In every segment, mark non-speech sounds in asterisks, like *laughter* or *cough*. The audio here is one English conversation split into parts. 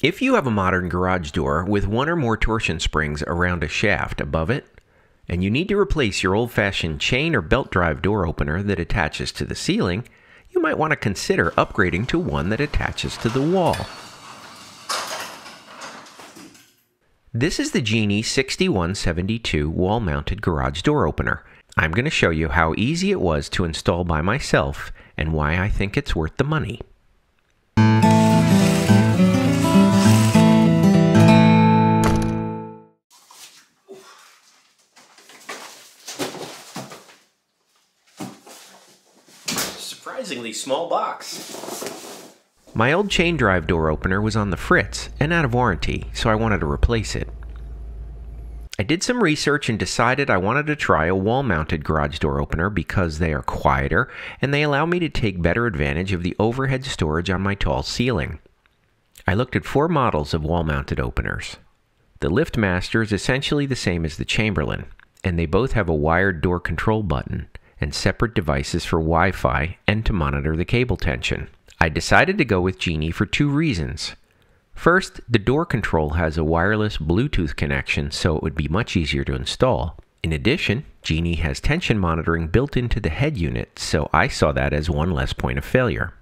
If you have a modern garage door with one or more torsion springs around a shaft above it, and you need to replace your old fashioned chain or belt drive door opener that attaches to the ceiling, you might want to consider upgrading to one that attaches to the wall. This is the Genie 6172 wall mounted garage door opener. I'm going to show you how easy it was to install by myself and why I think it's worth the money. Small box. My old chain drive door opener was on the fritz and out of warranty, so I wanted to replace it. I did some research and decided I wanted to try a wall mounted garage door opener because they are quieter and they allow me to take better advantage of the overhead storage on my tall ceiling. I looked at four models of wall mounted openers. The LiftMaster is essentially the same as the Chamberlain, and they both have a wired door control button and separate devices for Wi Fi and to monitor the cable tension. I decided to go with Genie for two reasons. First, the door control has a wireless Bluetooth connection, so it would be much easier to install. In addition, Genie has tension monitoring built into the head unit, so I saw that as one less point of failure.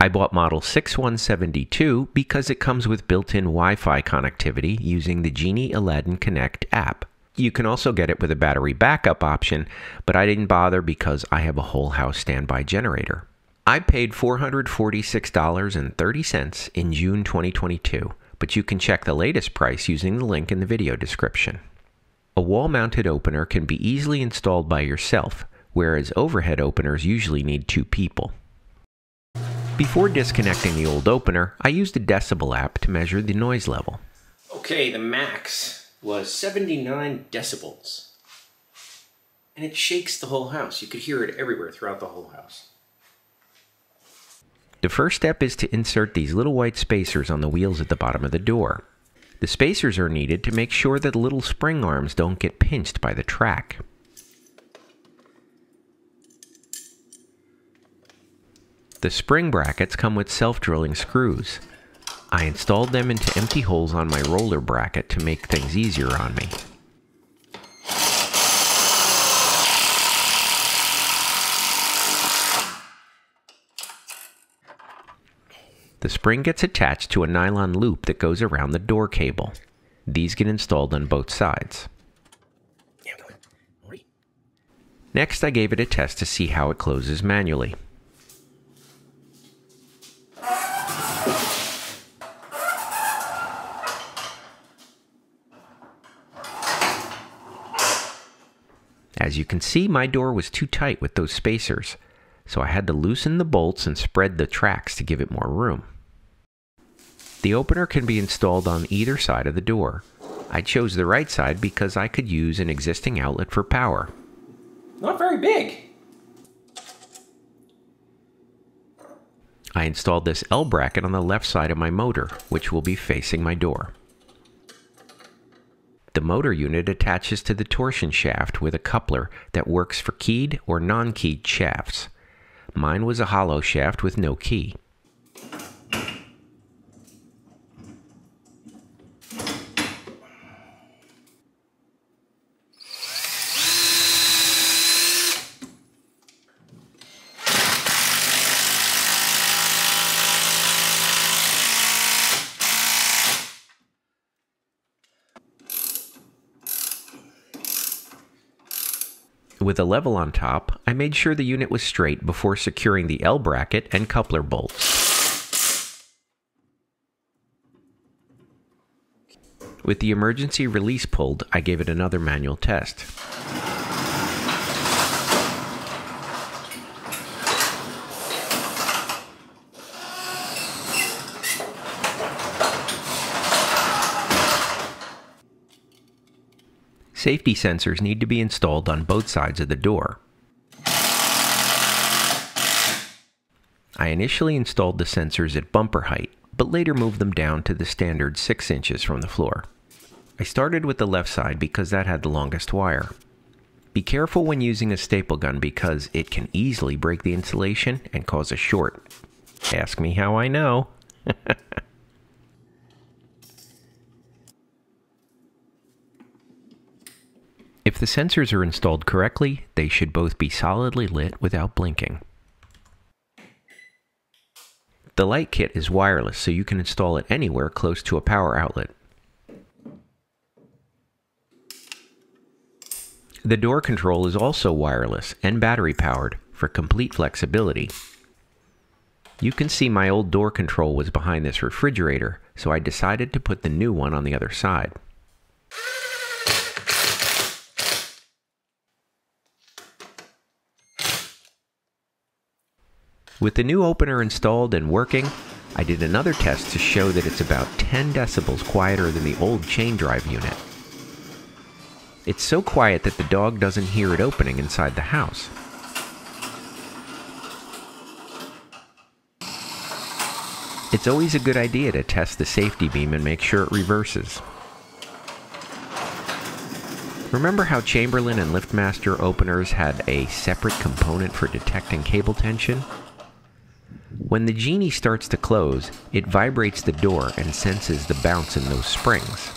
I bought model 6172 because it comes with built in Wi Fi connectivity using the Genie Aladdin Connect app. You can also get it with a battery backup option, but I didn't bother because I have a whole house standby generator. I paid $446.30 in June 2022, but you can check the latest price using the link in the video description. A wall mounted opener can be easily installed by yourself, whereas overhead openers usually need two people. Before disconnecting the old opener, I used a decibel app to measure the noise level. Okay, the max was 79 decibels. And it shakes the whole house. You could hear it everywhere throughout the whole house. The first step is to insert these little white spacers on the wheels at the bottom of the door. The spacers are needed to make sure that the little spring arms don't get pinched by the track. The spring brackets come with self-drilling screws. I installed them into empty holes on my roller bracket to make things easier on me. The spring gets attached to a nylon loop that goes around the door cable. These get installed on both sides. Next, I gave it a test to see how it closes manually. As you can see, my door was too tight with those spacers, so I had to loosen the bolts and spread the tracks to give it more room. The opener can be installed on either side of the door. I chose the right side because I could use an existing outlet for power. Not very big. I installed this L bracket on the left side of my motor, which will be facing my door. The motor unit attaches to the torsion shaft with a coupler that works for keyed or non-keyed shafts. Mine was a hollow shaft with no key. With a level on top, I made sure the unit was straight before securing the L bracket and coupler bolts. With the emergency release pulled, I gave it another manual test. Safety sensors need to be installed on both sides of the door. I initially installed the sensors at bumper height, but later moved them down to the standard 6 inches from the floor. I started with the left side because that had the longest wire. Be careful when using a staple gun because it can easily break the insulation and cause a short. Ask me how I know. *laughs* If the sensors are installed correctly, they should both be solidly lit without blinking. The light kit is wireless, so you can install it anywhere close to a power outlet. The door control is also wireless and battery powered for complete flexibility. You can see my old door control was behind this refrigerator, so I decided to put the new one on the other side. With the new opener installed and working, I did another test to show that it's about 10 decibels quieter than the old chain drive unit. It's so quiet that the dog doesn't hear it opening inside the house. It's always a good idea to test the safety beam and make sure it reverses. Remember how Chamberlain and LiftMaster openers had a separate component for detecting cable tension? When the genie starts to close, it vibrates the door and senses the bounce in those springs.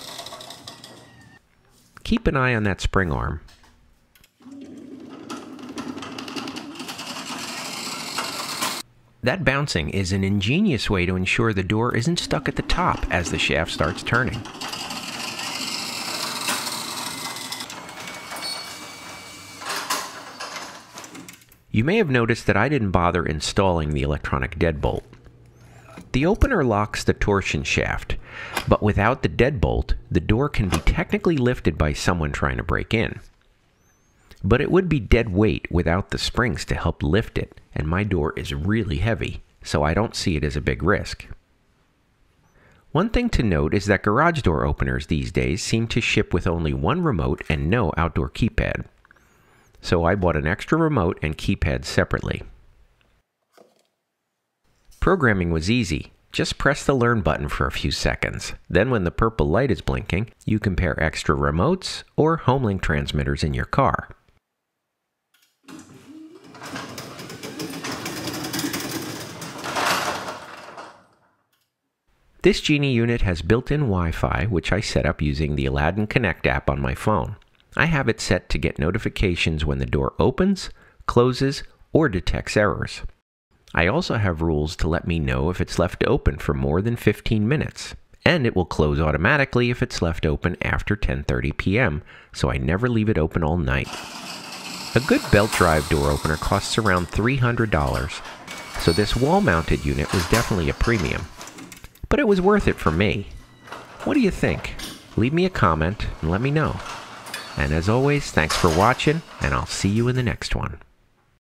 Keep an eye on that spring arm. That bouncing is an ingenious way to ensure the door isn't stuck at the top as the shaft starts turning. You may have noticed that I didn't bother installing the electronic deadbolt. The opener locks the torsion shaft, but without the deadbolt, the door can be technically lifted by someone trying to break in. But it would be dead weight without the springs to help lift it, and my door is really heavy, so I don't see it as a big risk. One thing to note is that garage door openers these days seem to ship with only one remote and no outdoor keypad so I bought an extra remote and keypad separately. Programming was easy. Just press the learn button for a few seconds. Then when the purple light is blinking, you compare extra remotes or homelink transmitters in your car. This Genie unit has built-in Wi-Fi, which I set up using the Aladdin Connect app on my phone. I have it set to get notifications when the door opens, closes, or detects errors. I also have rules to let me know if it's left open for more than 15 minutes, and it will close automatically if it's left open after 10:30 p.m., so I never leave it open all night. A good belt drive door opener costs around $300, so this wall-mounted unit was definitely a premium. But it was worth it for me. What do you think? Leave me a comment and let me know. And as always, thanks for watching, and I'll see you in the next one.